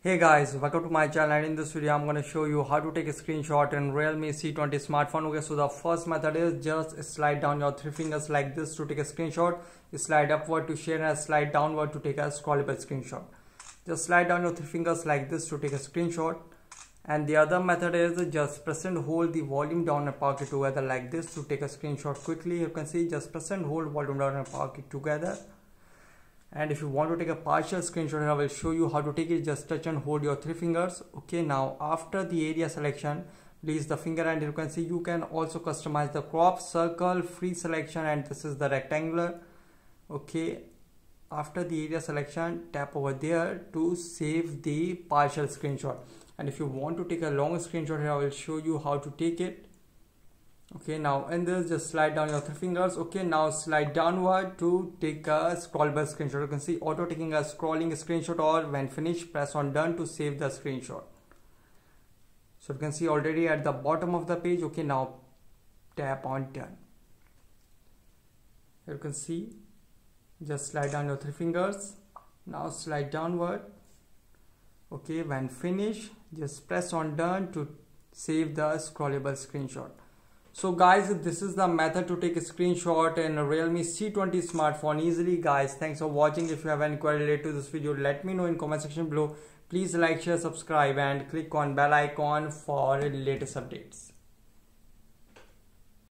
Hey guys, welcome to my channel and in this video I'm going to show you how to take a screenshot in Realme C20 smartphone. Okay, so the first method is just slide down your three fingers like this to take a screenshot. Slide upward to share and slide downward to take a scrollable screenshot. Just slide down your three fingers like this to take a screenshot. And the other method is just press and hold the volume down and power key together like this to take a screenshot quickly. You can see just press and hold volume down and power key together and if you want to take a partial screenshot I will show you how to take it. Just touch and hold your three fingers. Okay now after the area selection release the finger and you can see you can also customize the crop circle free selection and this is the rectangular. Okay after the area selection tap over there to save the partial screenshot. And if you want to take a long screenshot here I will show you how to take it okay now and this just slide down your three fingers. Okay now slide downward to take a scrollable screenshot. You can see auto taking a scrolling screenshot or when finished press on done to save the screenshot. So you can see already at the bottom of the page. Okay now tap on done. You can see just slide down your three fingers. Now slide downward. Okay when finished just press on done to save the scrollable screenshot so guys this is the method to take a screenshot in a realme c20 smartphone easily guys. Thanks for watching. If you have any query related to this video let me know in comment section below. Please like share subscribe and click on bell icon for latest updates